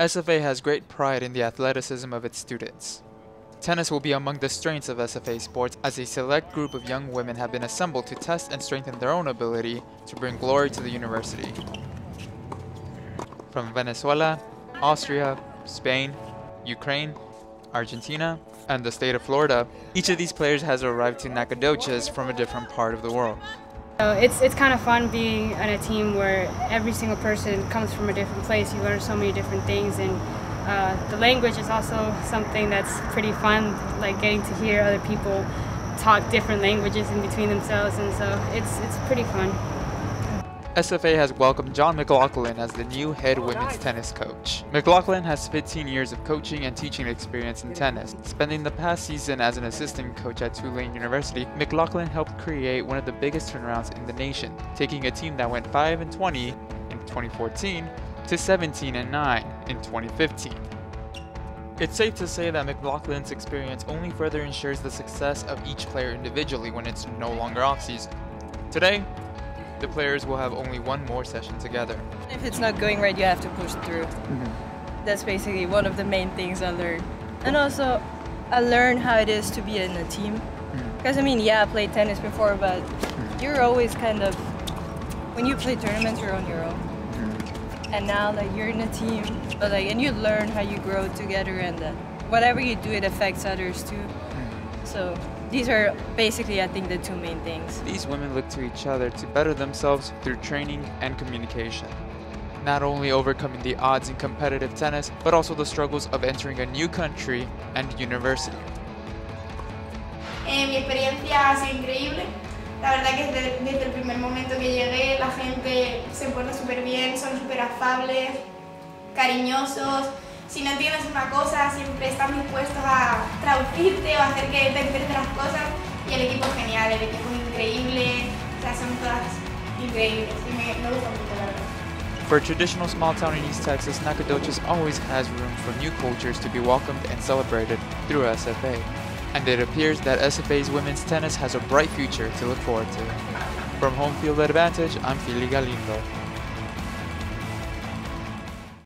SFA has great pride in the athleticism of its students. Tennis will be among the strengths of SFA sports as a select group of young women have been assembled to test and strengthen their own ability to bring glory to the university. From Venezuela, Austria, Spain, Ukraine, Argentina, and the state of Florida, each of these players has arrived to Nacogdoches from a different part of the world. So it's it's kind of fun being on a team where every single person comes from a different place. You learn so many different things, and uh, the language is also something that's pretty fun. Like getting to hear other people talk different languages in between themselves, and so it's it's pretty fun. SFA has welcomed John McLaughlin as the new head women's tennis coach. McLaughlin has 15 years of coaching and teaching experience in tennis. Spending the past season as an assistant coach at Tulane University, McLaughlin helped create one of the biggest turnarounds in the nation, taking a team that went 5 and 20 in 2014 to 17 and 9 in 2015. It's safe to say that McLaughlin's experience only further ensures the success of each player individually when it's no longer off-season. Today, the players will have only one more session together. If it's not going right, you have to push through. Mm-hmm. That's basically one of the main things I learned. And also, I learned how it is to be in a team. Because, mm-hmm. I mean, yeah, I played tennis before, but mm-hmm. you're always kind of, when you play tournaments, you're on your own. Mm-hmm. And now, like, you're in a team, but, like, and you learn how you grow together, and uh, whatever you do, it affects others too. So, these are basically, I think, the two main things. These women look to each other to better themselves through training and communication. Not only overcoming the odds in competitive tennis, but also the struggles of entering a new country and university. Eh, mi experiencia ha sido increíble. La verdad que desde, desde, el primer momento que llegué, la gente se porta súper bien, son súper afables, cariñosos. Si no entiendes una cosa, siempre están dispuestos a traducirte o hacer que te entiendas las cosas. Y el equipo es genial, el equipo es increíble, o sea, son todas increíbles y me, me gusta mucho, la verdad. For traditional small town in East Texas, Nacogdoches always has room for new cultures to be welcomed and celebrated through SFA. And it appears that SFA's women's tennis has a bright future to look forward to. From Home Field Advantage, I'm Fili Galindo.